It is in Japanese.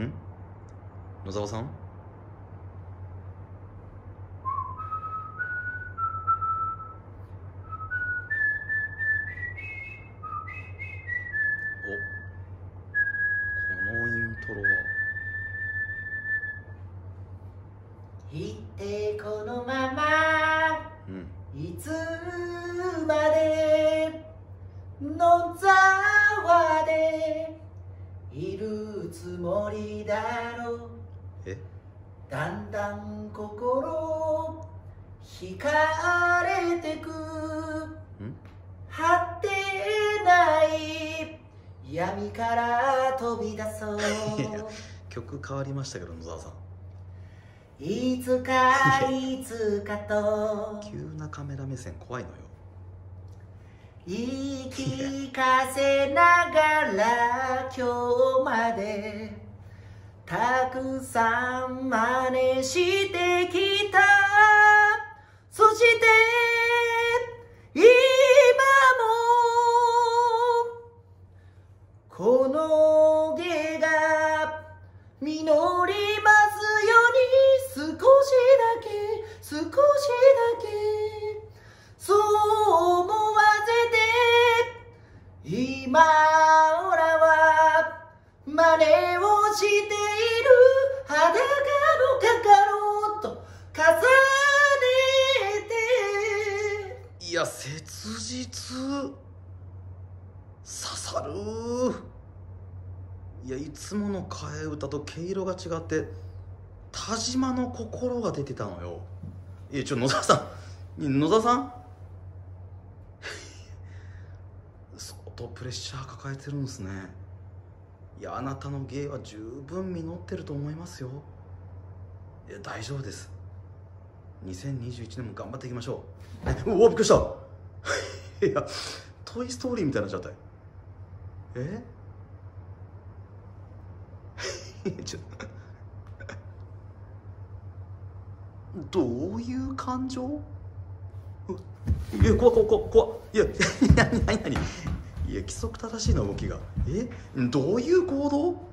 ん？野沢さん？お。このイントロは。いてこのまま。うん。いつまで？野沢でいるつもりだろう。え？だんだん心惹かれてく。ん？果てない闇から飛び出そう。曲変わりましたけど野沢さん。いつかいつかと。急なカメラ目線怖いのよ言い聞かせながら今日までたくさん真似してきた。そして今もこの芸が実りますように少しだけ少しだけ今オラは真似をしている裸のカカロット重ねて。いや切実刺さる。いやいつもの替え歌と毛色が違って田島の心が出てたのよ。いやちょ野沢さん。野沢さん？相当プレッシャー抱えてるんですね。いやあなたの芸は十分実ってると思いますよ。いや大丈夫です。2021年も頑張っていきましょう。え うわびっくりした。いや「トイ・ストーリー」みたいなっちゃった。え？ちょっとどういう感情？いや怖っ怖っ怖っ怖い。や 何何何？いや規則正しいな動きが。え？どういう行動？